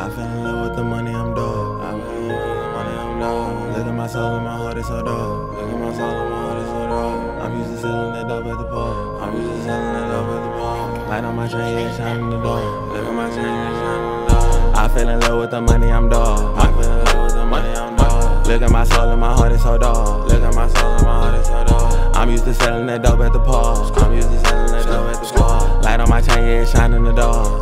I fell in love with the money, I'm dog. I fell in love with the money, I'm dog. Look at my soul and my heart is so dog. Look at my soul and my heart is so dog. I'm used to selling that dope at the park. I'm used to selling that dope at the park. Light on my chain, yeah, shining the door. Look at my chain, yeah, shining the door. I fell in love with the money, I'm dog. I fell in love with the money, I'm dog. Look at my soul and my heart is so dog. Look at my soul and my heart is so dog. I'm used to selling that dope at the park. I'm used to selling that dope at the park. Light on my chain, yeah, shining the door.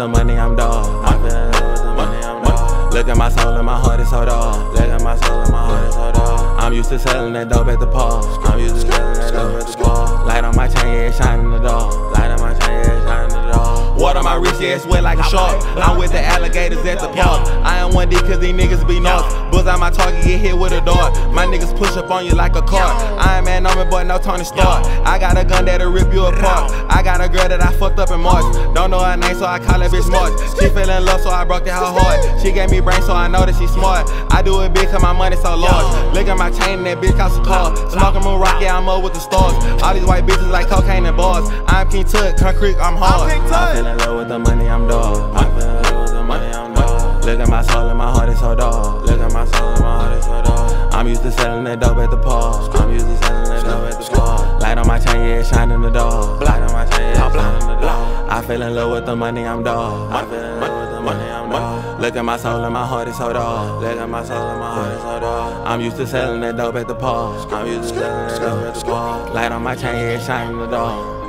The money, I'm dog. I fell in love with the money, I'm dog. Look at my soul and my heart is so dog. Look at my soul and my heart is so dog. I'm used to selling that dope at the park. I'm used to selling that dope at the park. Light on my chain, yeah, shining the door. Light on my chain, yeah, shining the door. Water my wrist, yeah, sweat like a shark. I'm with the alligators at the park. I am one D cause these niggas be nuts. Buzz out my target, get hit with a dart. My niggas push up on you like a car. Iron Man on me, but no Tony Stark. I got a gun that'll rip you apart. I got a girl that I fucked up in March. Don't know her name, so I call her bitch March. She fell in love, so I broke that her heart. She gave me brain, so I know that she smart. I do it big cause my money so large. Look at my chain, and that bitch cost a car. Smoking moon rock, yeah, I'm up with the stars. All these white bitches like cocaine and bars. I'm King Tut, concrete, I'm hard. I fell in love with the money, I'm heart is so dog. Look at my soul my heart is so dog. I'm used to selling that dope at the park. I'm used to selling that dope at the park. Light on my chain, yeah, shining the door. Light on my chain, yeah, shining the door. I fell in love with the money, I'm dog. I fell in love with the money, I'm dog. Look at my soul and my heart is so dog. Look at my soul and my heart is so dog. I'm used to selling that dope at the park. I'm used to selling that dope at the park. Light on my chain, yeah, shining the door.